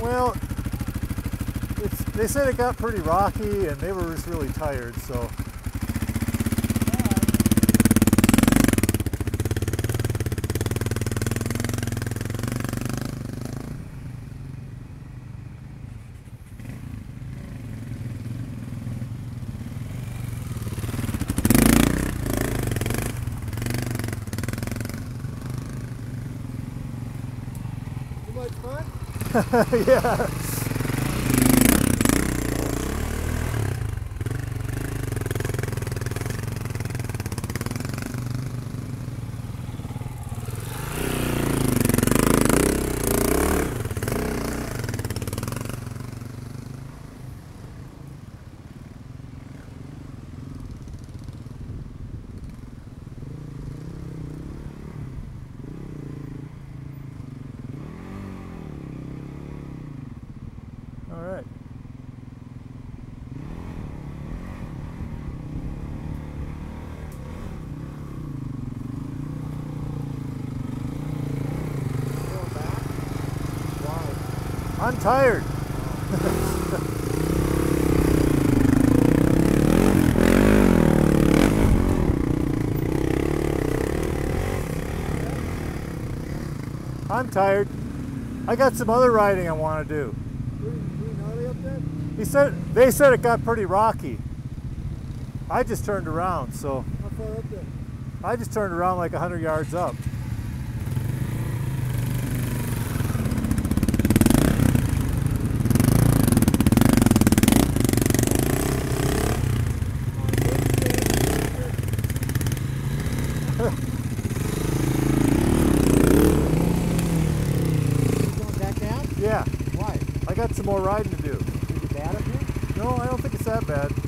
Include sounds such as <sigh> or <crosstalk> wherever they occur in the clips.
Well, it's, they said it got pretty rocky and they were just really tired, so. Much fun? <laughs> yeah. All right. Going back? Why? I'm tired. I'm tired. I got some other riding I want to do. We, we gnarly up there? He said they said it got pretty rocky. I just turned around, so How far up there? I just turned around like 100 yards up. Going back down? Yeah, Why? I got some more riding to do. Is it bad up here? No, I don't think it's that bad.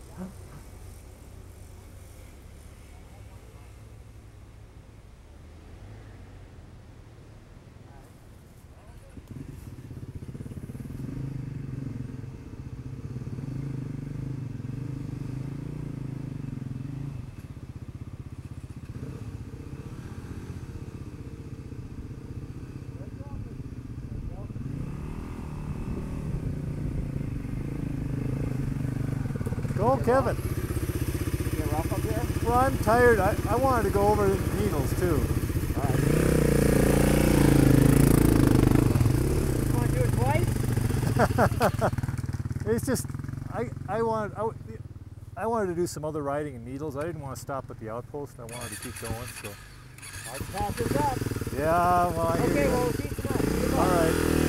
Go, Kevin. Get rough up here? Well, I'm tired. I, I wanted to go over the needles too. Alright. You want to do it twice? <laughs> It's just I I wanted I, I wanted to do some other riding in needles. I didn't want to stop at the outpost. I wanted to keep going. So I'll pass this up. yeah, well, I Okay, well, we'll see you all right.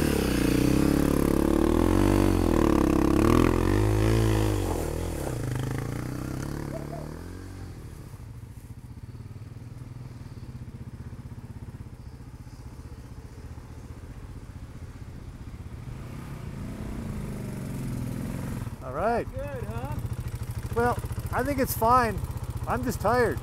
All right. Good, huh? Well, I think it's fine. I'm just tired.